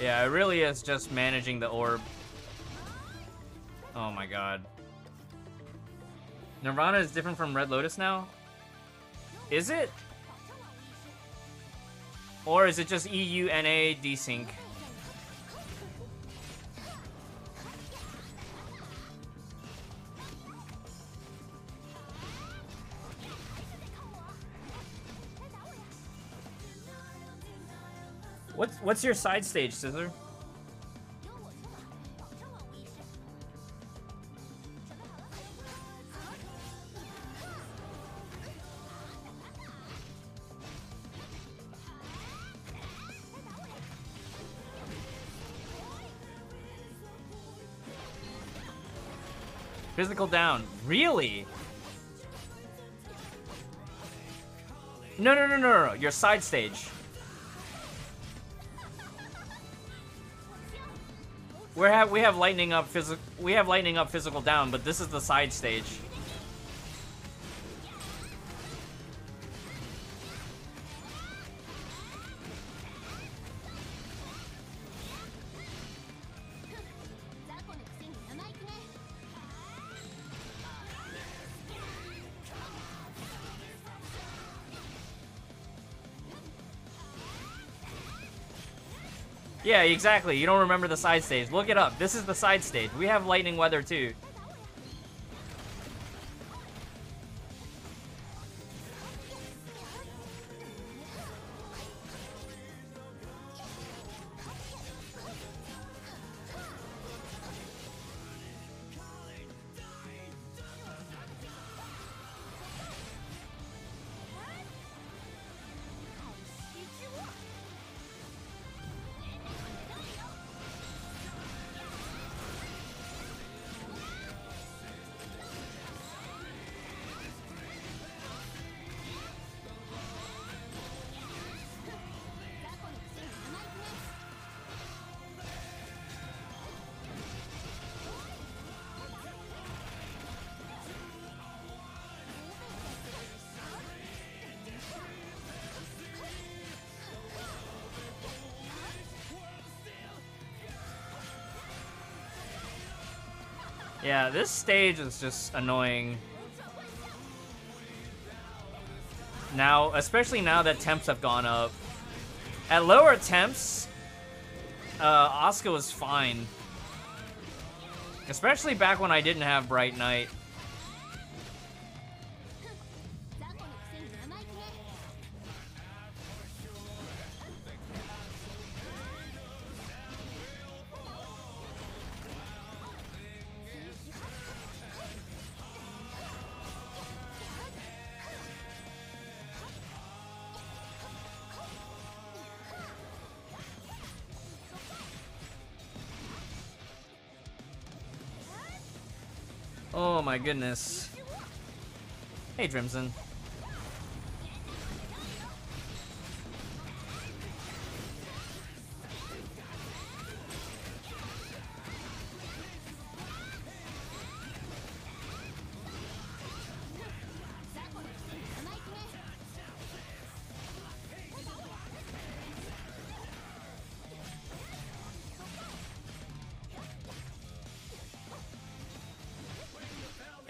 Yeah, it really is just managing the orb. Oh my god. Nirvana is different from Red Lotus now? Is it? Or is it just EUNA desync? What's what's your side stage, Scissor? Physical down. Really? No, no, no, no, no. Your side stage. We have we have lightning up physical we have lightning up physical down, but this is the side stage. Yeah, exactly. You don't remember the side stage. Look it up. This is the side stage. We have lightning weather too. Yeah, this stage is just annoying. Now, especially now that temps have gone up. At lower temps, uh, Asuka was fine. Especially back when I didn't have Bright Knight. Oh my goodness. Hey, Drimson.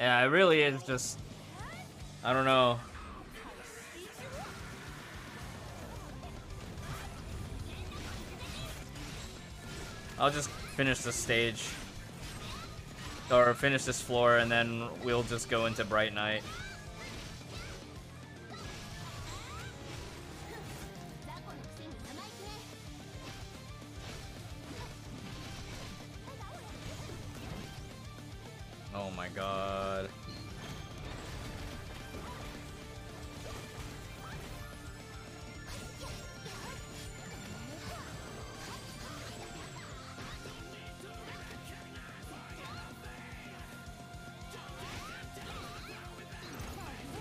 Yeah, it really is just... I don't know. I'll just finish this stage. Or finish this floor, and then we'll just go into Bright Knight. My god.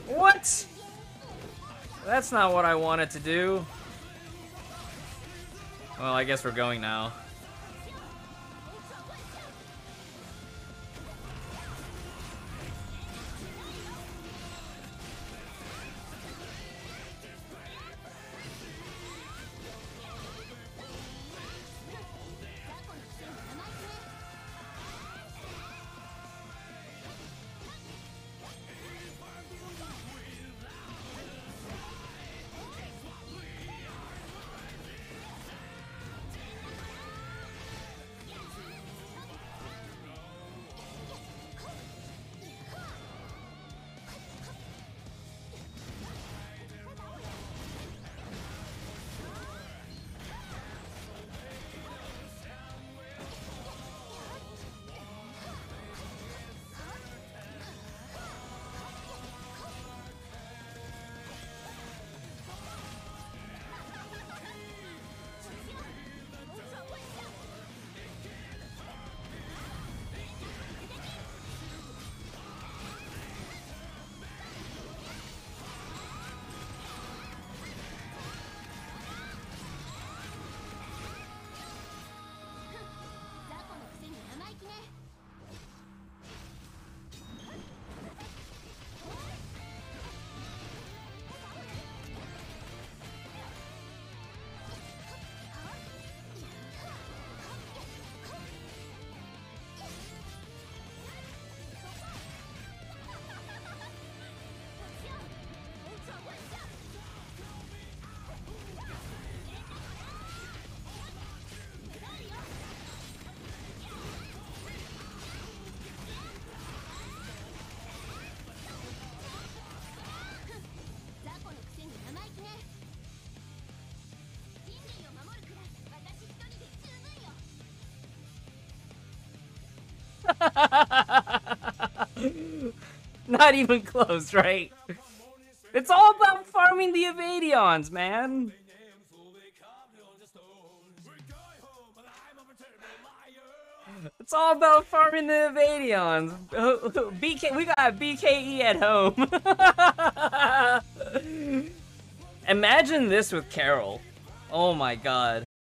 What? That's not what I wanted to do. Well, I guess we're going now. Not even close, right? It's all about farming the Evadions, man. It's all about farming the Evadions. BK, we got BKE at home. Imagine this with Carole. Oh my god.